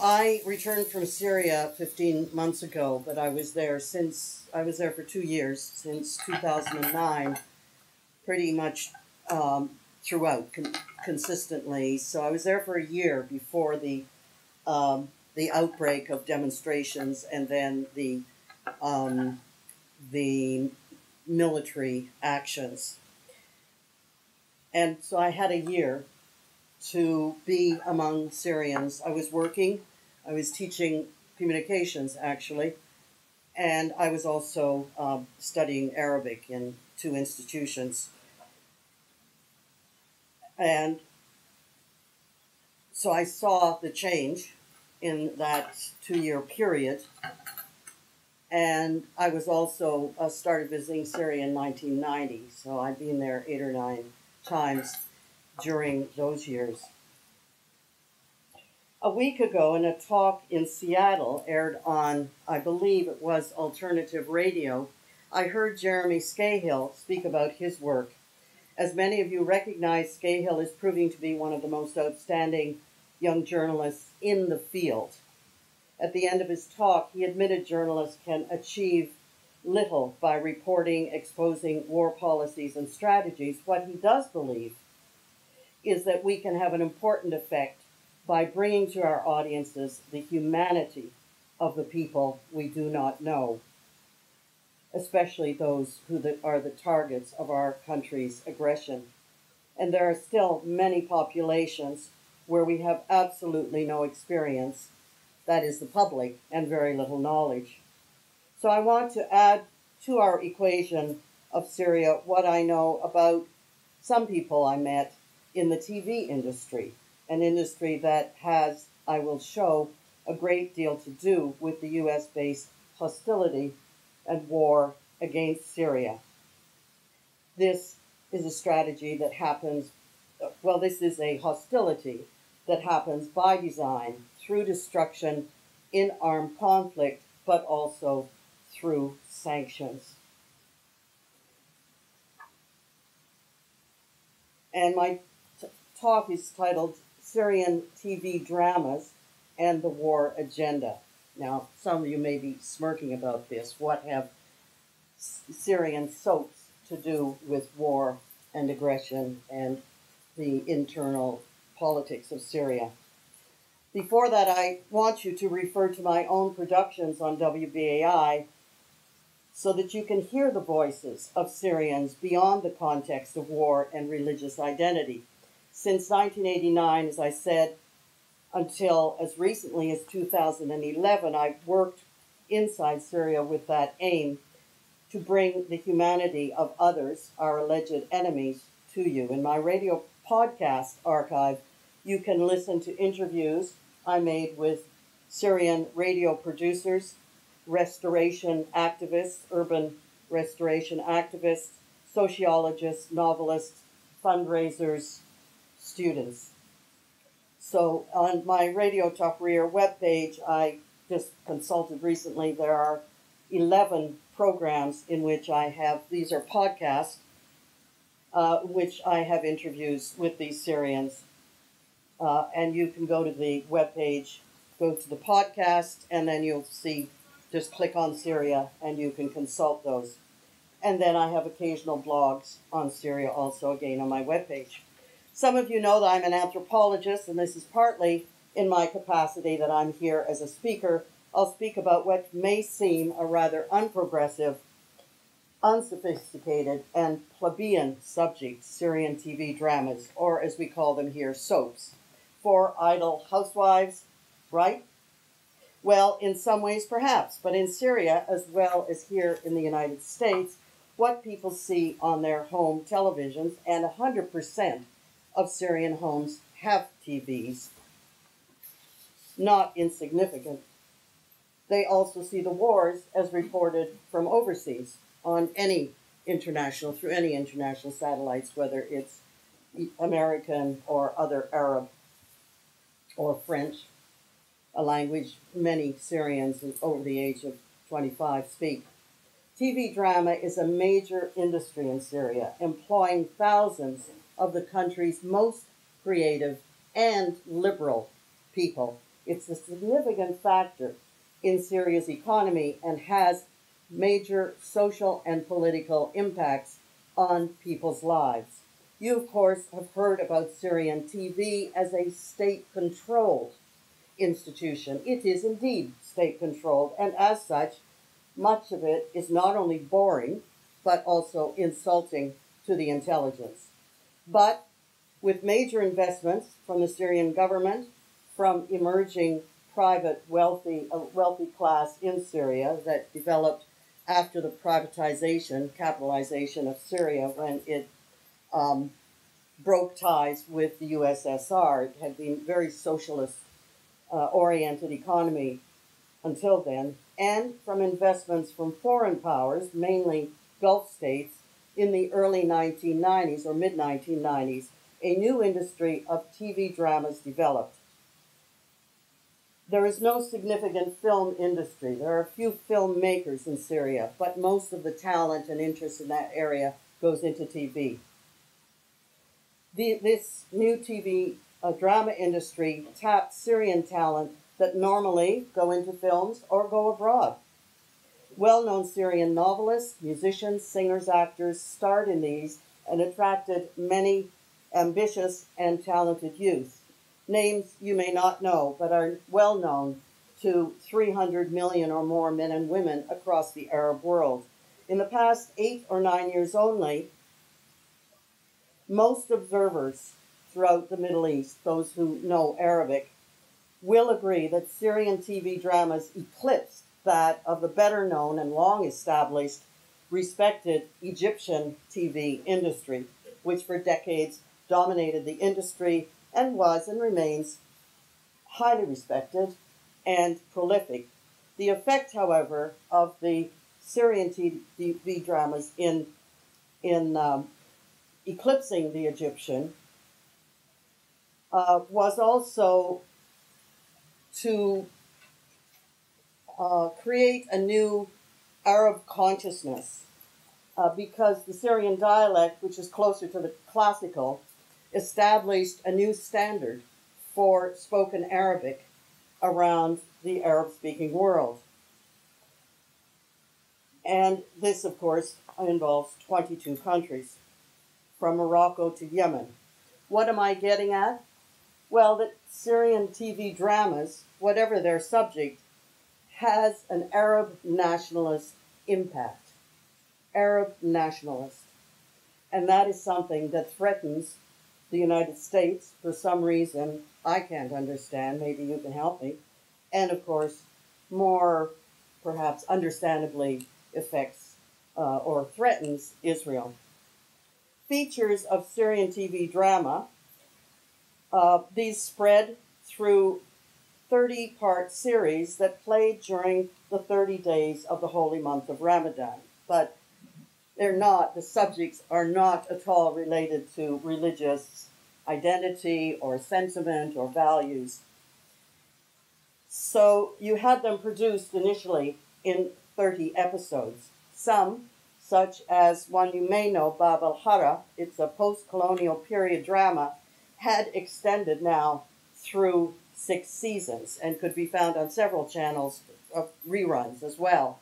I returned from Syria 15 months ago, but I was there since I was there for two years, since 2009, pretty much um, throughout, con- consistently. So I was there for a year before the um, the outbreak of demonstrations and then the um, the military actions. And so I had a year to be among Syrians. I was working, I was teaching communications actually, and I was also uh, studying Arabic in two institutions. And so I saw the change in that two year period. And I was also uh, started visiting Syria in 1990, so I've been there eight or nine times during those years. A week ago, in a talk in Seattle, aired on, I believe it was alternative radio, I heard Jeremy Scahill speak about his work. As many of you recognize, Scahill is proving to be one of the most outstanding young journalists in the field. At the end of his talk, he admitted journalists can achieve little by reporting, exposing war policies and strategies. What he does believe is that we can have an important effect by bringing to our audiences the humanity of the people we do not know, especially those who are the targets of our country's aggression. And there are still many populations where we have absolutely no experience, that is, the public, and very little knowledge. So I want to add to our equation of Syria what I know about some people I met in the TV industry, an industry that has, I will show, a great deal to do with the US based hostility and war against Syria. This is a strategy that happens, well, this is a hostility that happens by design through destruction in armed conflict, but also through sanctions. And my talk is titled Syrian TV Dramas and the War Agenda. Now, some of you may be smirking about this. What have Syrian soaps to do with war and aggression and the internal politics of Syria? Before that, I want you to refer to my own productions on WBAI so that you can hear the voices of Syrians beyond the context of war and religious identity. Since 1989, as I said, until as recently as 2011, I worked inside Syria with that aim to bring the humanity of others, our alleged enemies, to you. In my radio podcast archive, you can listen to interviews I made with Syrian radio producers, restoration activists, urban restoration activists, sociologists, novelists, fundraisers, students. So on my Radio Tahrir webpage, I just consulted recently, there are 11 programs in which I have, these are podcasts, uh, which I have interviews with these Syrians. Uh, and you can go to the webpage, go to the podcast, and then you'll see, just click on Syria and you can consult those. And then I have occasional blogs on Syria also, again, on my webpage. Some of you know that I'm an anthropologist, and this is partly in my capacity that I'm here as a speaker. I'll speak about what may seem a rather unprogressive, unsophisticated, and plebeian subject Syrian TV dramas, or as we call them here, soaps, for idle housewives, right? Well, in some ways, perhaps, but in Syria, as well as here in the United States, what people see on their home televisions, and 100% of Syrian homes have TVs. Not insignificant. They also see the wars as reported from overseas on any international, through any international satellites, whether it's American or other Arab or French, a language many Syrians over the age of 25 speak. TV drama is a major industry in Syria, employing thousands of the country's most creative and liberal people It's a significant factor in Syria's economy and has major social and political impacts on people's lives. You, of course, have heard about Syrian TV as a state controlled institution. It is indeed state controlled, and as such, much of it is not only boring, but also insulting to the intelligence. But with major investments from the Syrian government, from emerging private wealthy uh, wealthy class in Syria that developed after the privatization, capitalization of Syria when it um, broke ties with the USSR. It had been very socialist uh, oriented economy until then, and from investments from foreign powers, mainly Gulf states, in the early 1990s or mid 1990s, a new industry of TV dramas developed. There is no significant film industry. There are a few filmmakers in Syria, but most of the talent and interest in that area goes into TV. The, this new TV uh, drama industry tapped Syrian talent that normally go into films or go abroad. Well known Syrian novelists, musicians, singers, actors starred in these and attracted many ambitious and talented youth. Names you may not know, but are well known to 300 million or more men and women across the Arab world. In the past eight or nine years only, most observers throughout the Middle East, those who know Arabic, will agree that Syrian TV dramas eclipsed that of the better known and long established, respected Egyptian TV industry, which for decades dominated the industry and was and remains highly respected and prolific. The effect, however, of the Syrian TV dramas in in um, eclipsing the Egyptian uh, was also to uh, create a new Arab consciousness uh, because the Syrian dialect, which is closer to the classical, established a new standard for spoken Arabic around the Arab speaking world. And this, of course, involves 22 countries, from Morocco to Yemen. What am I getting at? Well, that Syrian TV dramas, whatever their subject, has an Arab nationalist impact. Arab nationalist. And that is something that threatens the United States for some reason I can't understand. Maybe you can help me. And of course, more perhaps understandably affects uh, or threatens Israel. Features of Syrian TV drama. Uh, these spread through 30 part series that played during the 30 days of the holy month of Ramadan. But they're not, the subjects are not at all related to religious identity or sentiment or values. So you had them produced initially in 30 episodes. Some, such as one you may know, Bab al Hara, it's a post colonial period drama, had extended now through six seasons and could be found on several channels of reruns as well.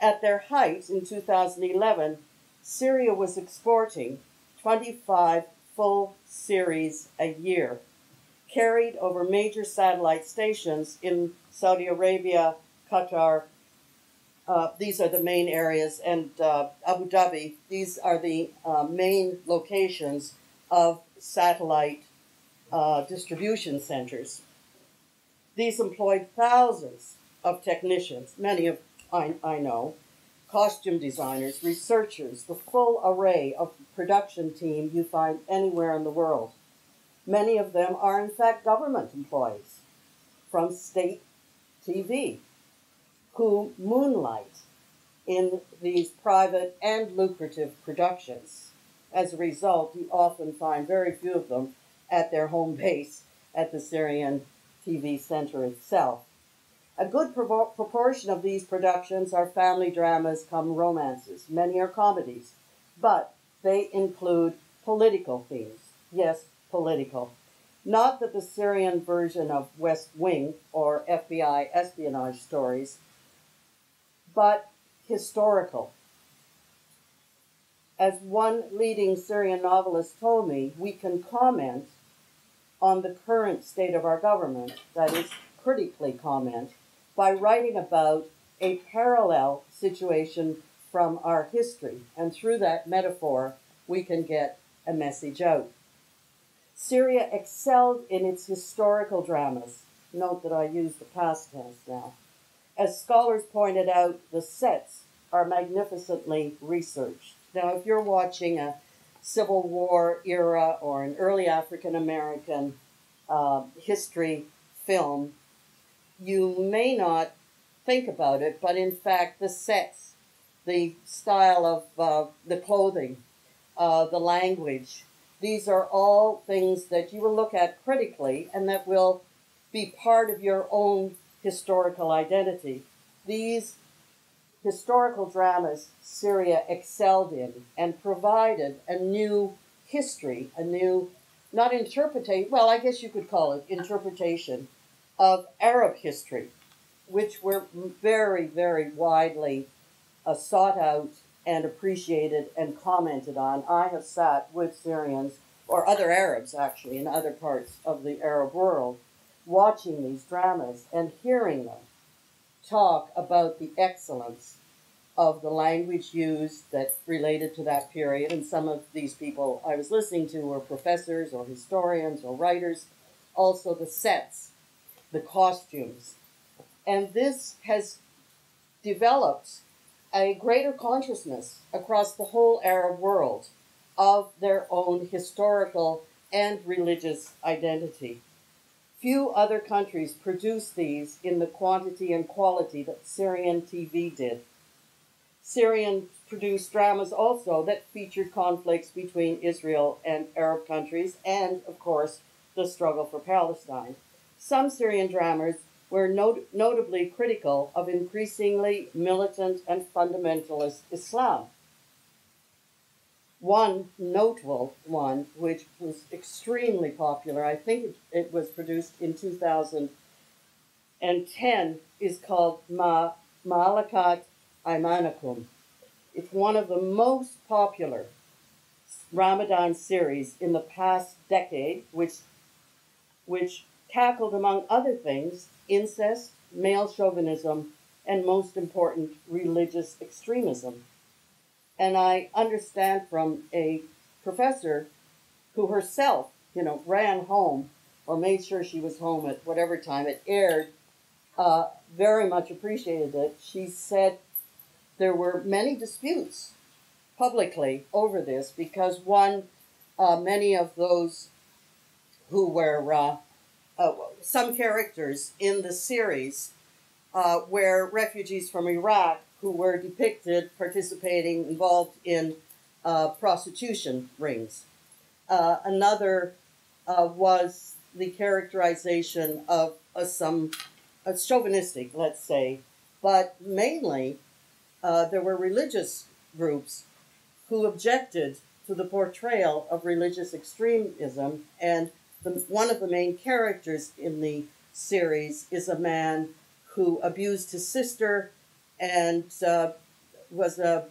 At their height in 2011, Syria was exporting 25 full series a year, carried over major satellite stations in Saudi Arabia, Qatar. Uh, these are the main areas, and uh, Abu Dhabi. These are the uh, main locations of satellite uh, distribution centers. These employed thousands of technicians, many of I, I know, costume designers, researchers, the full array of production team you find anywhere in the world. Many of them are, in fact, government employees from state TV who moonlight in these private and lucrative productions. As a result, you often find very few of them at their home base at the Syrian TV center itself. A good pro- proportion of these productions are family dramas come romances. Many are comedies, but they include political themes. Yes, political. Not that the Syrian version of West Wing or FBI espionage stories, but historical. As one leading Syrian novelist told me, we can comment on the current state of our government, that is, critically comment, by writing about a parallel situation from our history. And through that metaphor, we can get a message out. Syria excelled in its historical dramas. Note that I use the past tense now. As scholars pointed out, the sets are magnificently researched. Now, if you're watching a Civil War era or an early African American uh, history film, you may not think about it, but in fact, the sets, the style of uh, the clothing, uh, the language, these are all things that you will look at critically and that will be part of your own historical identity. These historical dramas Syria excelled in and provided a new history, a new, not interpretation, well, I guess you could call it interpretation of Arab history, which were very, very widely uh, sought out and appreciated and commented on. I have sat with Syrians or other Arabs actually in other parts of the Arab world watching these dramas and hearing them talk about the excellence of the language used that related to that period. And some of these people I was listening to were professors or historians or writers. Also, the sets, the costumes. And this has developed a greater consciousness across the whole Arab world of their own historical and religious identity. Few other countries produce these in the quantity and quality that Syrian TV did. Syrian produced dramas also that featured conflicts between Israel and Arab countries and, of course, the struggle for Palestine. Some Syrian dramas were not- notably critical of increasingly militant and fundamentalist Islam. One notable one, which was extremely popular, I think it, it was produced in 2010, is called Ma Malakat Aimanakum. It's one of the most popular Ramadan series in the past decade, which which tackled, among other things, incest, male chauvinism, and most important, religious extremism. And I understand from a professor who herself, you know, ran home or made sure she was home at whatever time it aired, uh, very much appreciated it. She said there were many disputes publicly over this because one, uh, many of those who were uh, uh, some characters in the series uh, were refugees from Iraq who were depicted participating, involved in uh, prostitution rings. Uh, another was the characterization of some chauvinistic, let's say, but mainly uh, there were religious groups who objected to the portrayal of religious extremism, and the, one of the main characters in the series is a man who abused his sister and uh, was a,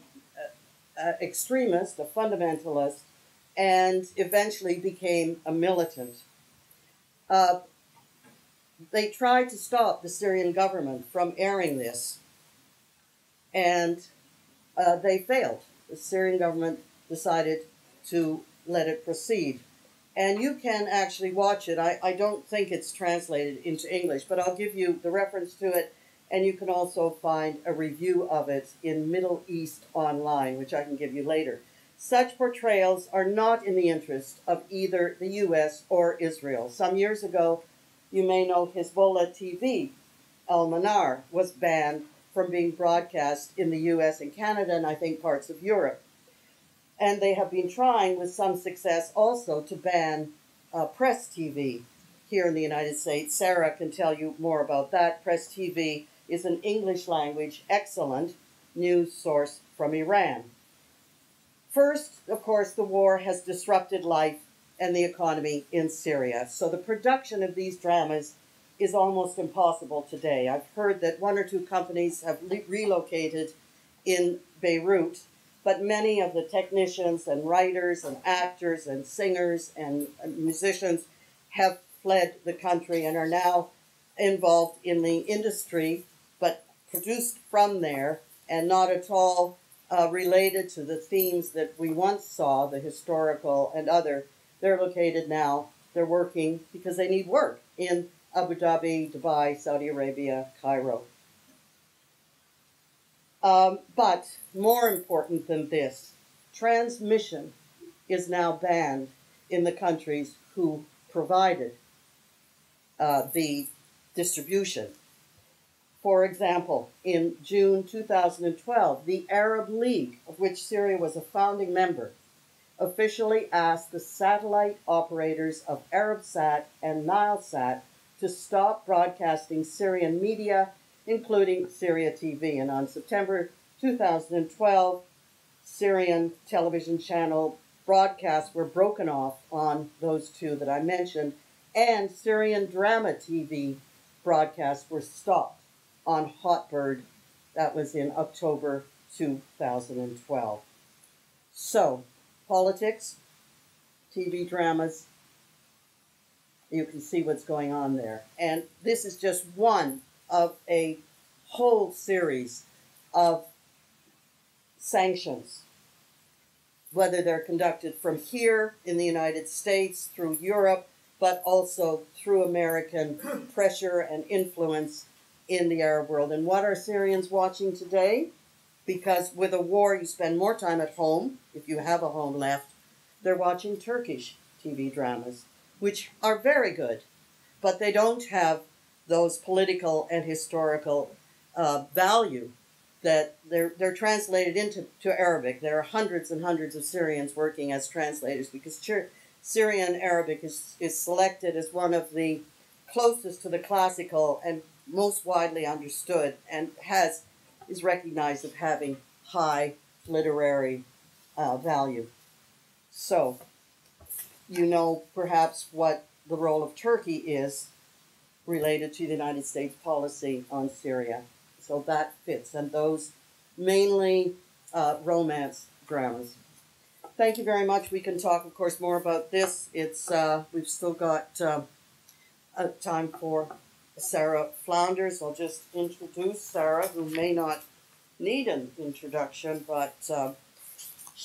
a, extremist, a fundamentalist, and eventually became a militant. Uh, they tried to stop the Syrian government from airing this and uh, they failed. The Syrian government decided to let it proceed. And you can actually watch it. I, I don't think it's translated into English, but I'll give you the reference to it, and you can also find a review of it in Middle East Online, which I can give you later. Such portrayals are not in the interest of either the U.S. or Israel. Some years ago, you may know Hezbollah TV, Al Manar, was banned from being broadcast in the US and Canada, and I think parts of Europe. And they have been trying with some success also to ban uh, press TV here in the United States. Sarah can tell you more about that. Press TV is an English language, excellent news source from Iran. First, of course, the war has disrupted life and the economy in Syria. So the production of these dramas is almost impossible today. I've heard that one or two companies have relocated in Beirut, but many of the technicians and writers and actors and singers and, and musicians have fled the country and are now involved in the industry, but produced from there and not at all uh, related to the themes that we once saw, the historical and other. They're located now, they're working because they need work in Abu Dhabi, Dubai, Saudi Arabia, Cairo. Um, but more important than this, transmission is now banned in the countries who provided uh, the distribution. For example, in June 2012, the Arab League, of which Syria was a founding member, officially asked the satellite operators of Arabsat and Nilesat to stop broadcasting Syrian media, including Syria TV. And on September 2012, Syrian television channel broadcasts were broken off on those two that I mentioned, and Syrian drama TV broadcasts were stopped on Hotbird. That was in October 2012. So, politics, TV dramas, you can see what's going on there. And this is just one of a whole series of sanctions, whether they're conducted from here in the United States, through Europe, but also through American pressure and influence in the Arab world. And what are Syrians watching today? Because with a war, you spend more time at home, if you have a home left. They're watching Turkish TV dramas which are very good, but they don't have those political and historical uh, value that they're they're translated into to Arabic. There are hundreds and hundreds of Syrians working as translators because Syrian Arabic is, is selected as one of the closest to the classical and most widely understood and has is recognized as having high literary uh, value. So you know perhaps what the role of Turkey is related to the United States policy on Syria. So that fits, and those mainly uh, romance dramas. Thank you very much. We can talk, of course, more about this. It's uh, we've still got uh, time for Sarah Flounders. I'll just introduce Sarah, who may not need an introduction, but uh,